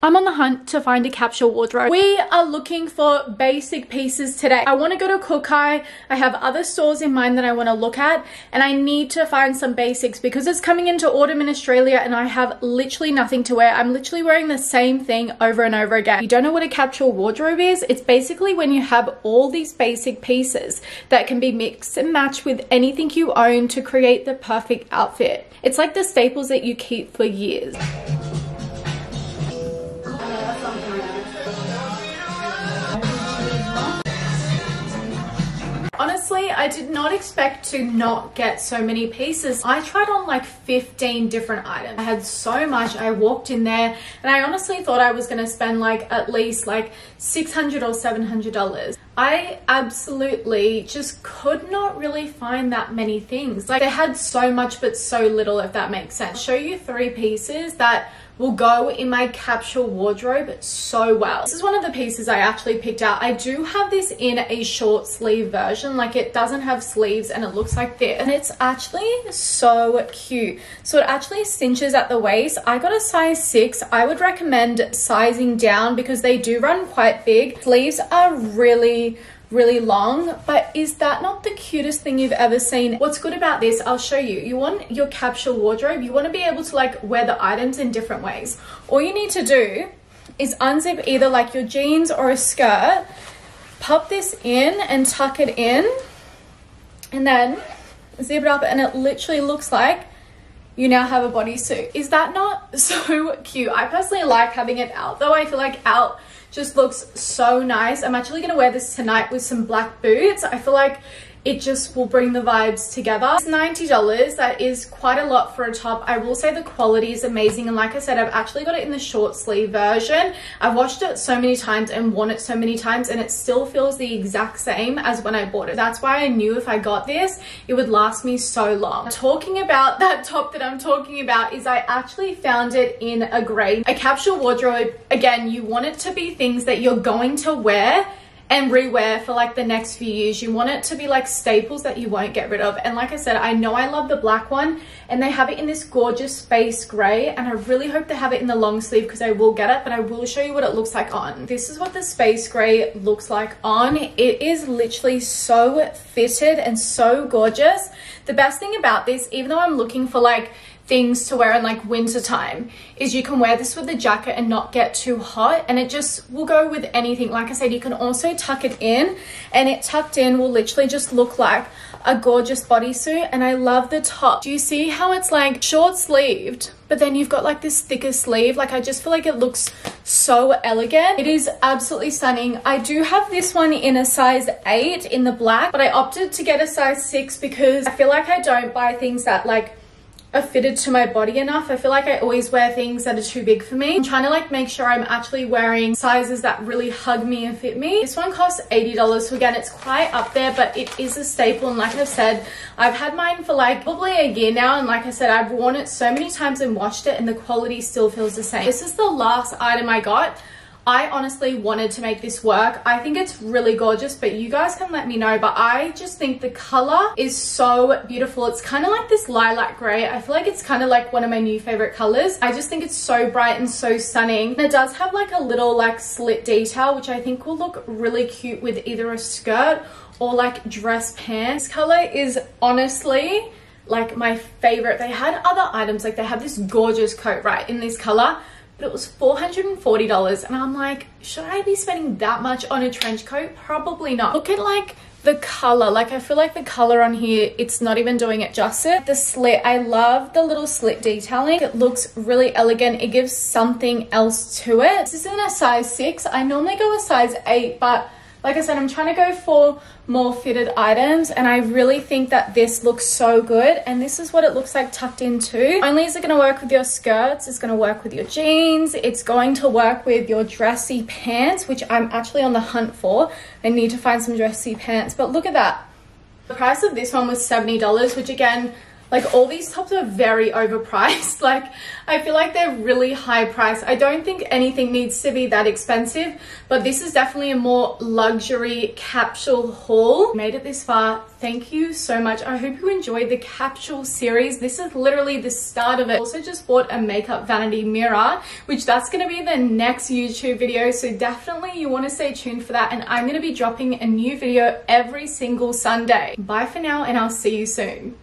I'm on the hunt to find a capsule wardrobe. We are looking for basic pieces today. I want to go to Kookai. I have other stores in mind that I want to look at and I need to find some basics because it's coming into autumn in Australia and I have literally nothing to wear. I'm literally wearing the same thing over and over again. You don't know what a capsule wardrobe is? It's basically when you have all these basic pieces that can be mixed and matched with anything you own to create the perfect outfit. It's like the staples that you keep for years. I did not expect to not get so many pieces. I tried on like 15 different items. I had so much. I walked in there and I honestly thought I was going to spend like at least like 600 or $700. I absolutely just could not really find that many things. Like they had so much but so little if that makes sense. I'll show you three pieces that will go in my capsule wardrobe so well. This is one of the pieces I actually picked out. I do have this in a short sleeve version, like it doesn't have sleeves and it looks like this. And it's actually so cute. So it actually cinches at the waist. I got a size six. I would recommend sizing down because they do run quite big. Sleeves are really really long but is that not the cutest thing you've ever seen? What's good about this i'll show you. You want your capsule wardrobe you want to be able to like wear the items in different ways. All you need to do is unzip either like your jeans or a skirt pop this in and tuck it in and then zip it up and it literally looks like you now have a bodysuit. Is that not so cute? I personally like having it out though i feel like out just looks so nice. I'm actually going to wear this tonight with some black boots. I feel like it just will bring the vibes together. It's $90. That is quite a lot for a top. I will say the quality is amazing. And like I said, I've actually got it in the short sleeve version. I've washed it so many times and worn it so many times and it still feels the exact same as when I bought it. That's why I knew if I got this, it would last me so long. Talking about that top that I'm talking about is I actually found it in a gray. A capsule wardrobe, again, you want it to be things that you're going to wear and rewear for like the next few years. You want it to be like staples that you won't get rid of. And like I said, I know I love the black one and they have it in this gorgeous space gray and I really hope they have it in the long sleeve because I will get it, but I will show you what it looks like on. This is what the space gray looks like on. It is literally so fitted and so gorgeous. The best thing about this, even though I'm looking for like things to wear in like winter time is you can wear this with a jacket and not get too hot and it just will go with anything. Like i said you can also tuck it in and it tucked in will literally just look like a gorgeous bodysuit and i love the top. Do you see how it's like short sleeved but then you've got like this thicker sleeve? Like i just feel like it looks so elegant. It is absolutely stunning. I do have this one in a size 8 in the black but i opted to get a size 6 because i feel like i don't buy things that like are fitted to my body enough. I feel like I always wear things that are too big for me. I'm trying to like make sure I'm actually wearing sizes that really hug me and fit me. This one costs $80. So again, it's quite up there, but it is a staple. And like I've said, I've had mine for like probably a year now. And like I said, I've worn it so many times and washed it and the quality still feels the same. This is the last item I got. I honestly wanted to make this work. I think it's really gorgeous, but you guys can let me know. But I just think the color is so beautiful. It's kind of like this lilac gray. I feel like it's kind of like one of my new favorite colors. I just think it's so bright and so stunning. And it does have like a little like slit detail, which I think will look really cute with either a skirt or like dress pants. This color is honestly like my favorite. They had other items, like they have this gorgeous coat, right, in this color but it was $440 and I'm like, should I be spending that much on a trench coat? Probably not. Look at like the color. Like i feel like the color on here it's not even doing it justice. The slit i love the little slit detailing. It looks really elegant. It gives something else to it. This isn't a size six. I normally go a size eight but like I said, I'm trying to go for more fitted items and I really think that this looks so good and this is what it looks like tucked into. Only is it going to work with your skirts, it's going to work with your jeans, it's going to work with your dressy pants, which I'm actually on the hunt for. I need to find some dressy pants, but look at that. The price of this one was $70, which again, Like all these tops are very overpriced. Like I feel like they're really high priced. I don't think anything needs to be that expensive, but this is definitely a more luxury capsule haul. Made it this far. Thank you so much. I hope you enjoyed the capsule series. This is literally the start of it. Also just bought a makeup vanity mirror, which that's going to be the next YouTube video. So definitely you want to stay tuned for that. And I'm going to be dropping a new video every single Sunday. Bye for now and I'll see you soon.